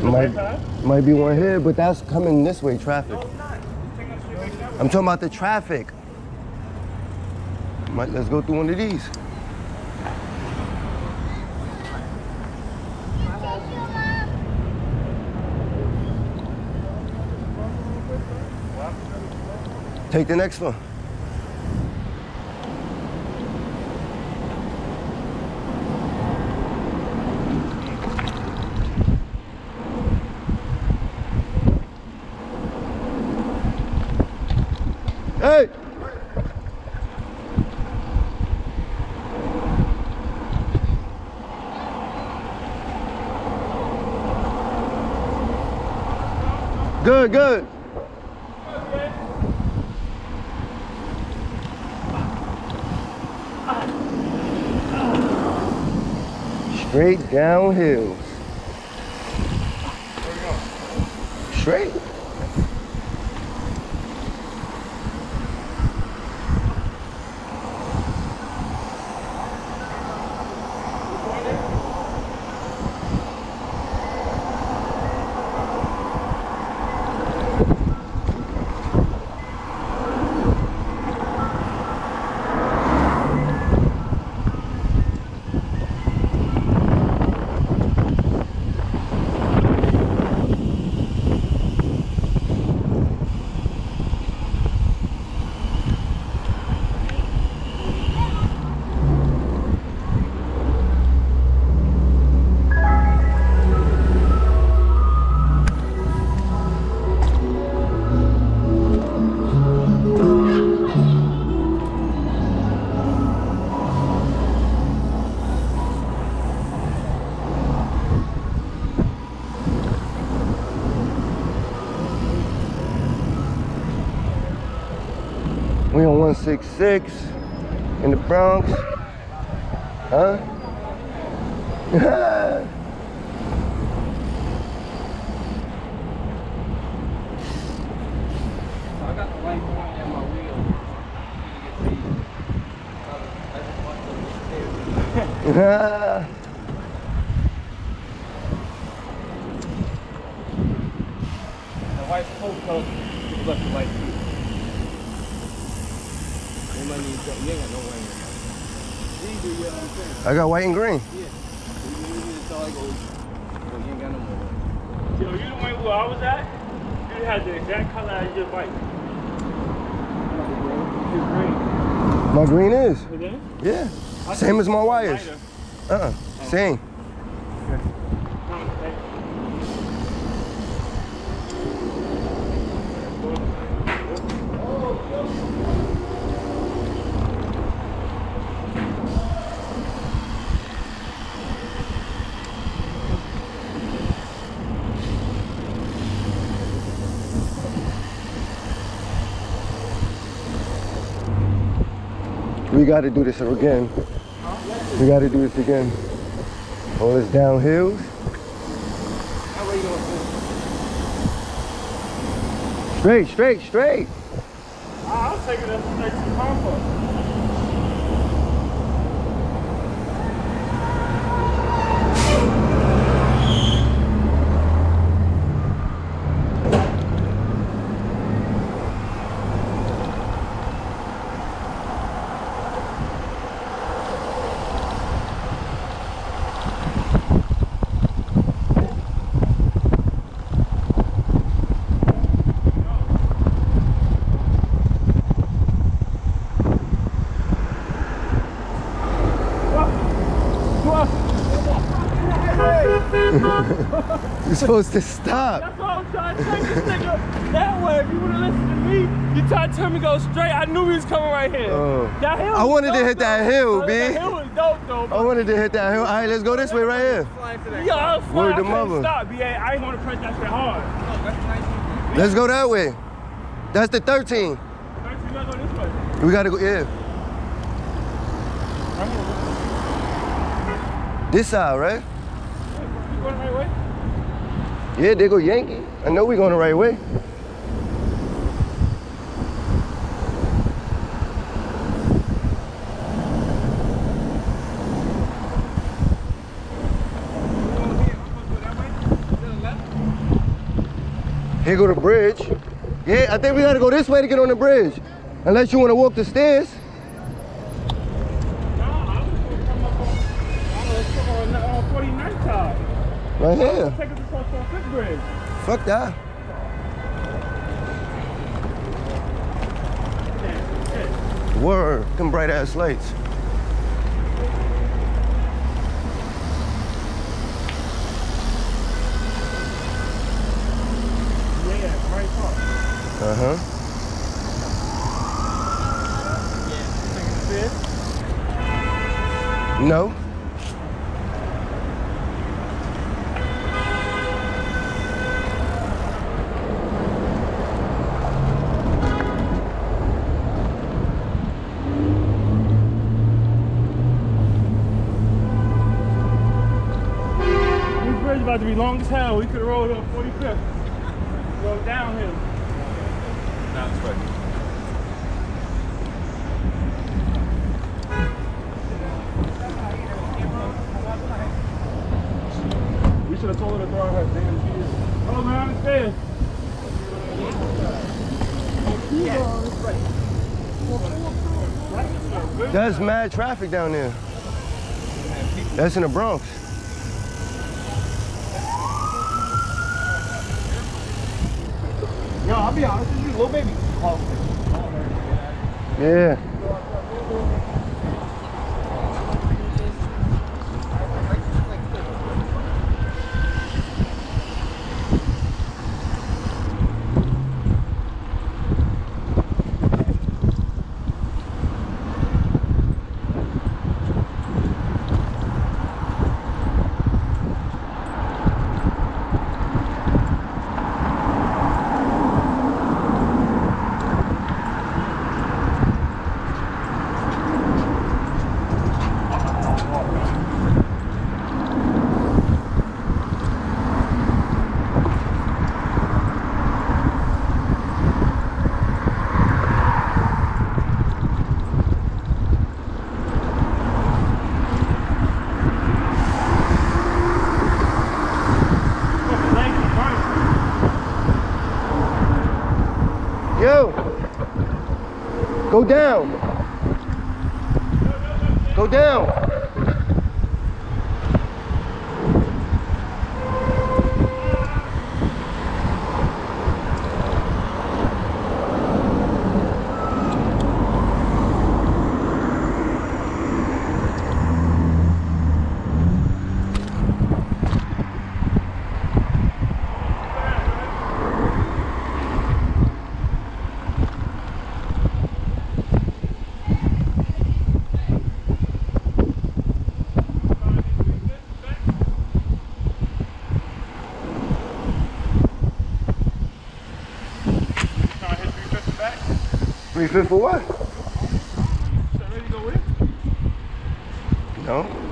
Might, might be one here, but that's coming this way, traffic. No, it's not. It's taking us straight that way. I'm talking about the traffic. Might, let's go through one of these. Take the next one. Hey! Good, good. Straight downhill. Straight. 166 in the Bronx. Huh? I the light pointing at my. The white coat color, left the white too. They might need something. You ain't got no white. These are, you know what I'm saying? I got white and green. Yeah. You need to tell like, well, you ain't got no more white. Yo, you the way where I was at? You had the exact color as your bike. My green is. Is? Yeah. Same as my wires. Uh-uh. Same. We got to do this again. We got to do this again. All this doing? Straight, straight, straight. I was taking us straight to the. You're supposed to stop. That's why I'm trying to take this nigga that way. If you would have listened to me, you tried to tell me to go straight. I knew he was coming right here. Oh. That hill I wanted to hit that though. hill, That B. hill was dope, though. I wanted to hit that hill. All right, let's go this way right here. To that. Yo, I was Word flying. I to mother. stop, BA. I ain't want to press that shit hard. Oh, that's. Let's go that way. That's the 13. First, you gotta go this way. We gotta go, yeah. Right here. This side, right? Going the right way? Yeah, they go Yankee. I know we going the right way. Here go the bridge. Yeah, I think we gotta go this way to get on the bridge. Unless you wanna walk the stairs. Nah, I was gonna come up on, I don't know, let's come on uh, 49th side. Right here. Take us across the fifth bridge. Fuck that. Word. Them bright ass lights. Yeah, right park. Uh-huh. Fifth. No. About to be long as hell. We could have rolled up 45th. Go downhill. Now it's right. We should have told her to throw out her damn keys. Oh man, I'm stairs. That's mad traffic down there. That's in the Bronx. Yo, I'll be honest with you, little baby. Yeah. Thank you, Frank. Yo. Go down. Go down. Trying to hit 350 back. Three fifth for what? Ready to go with? No.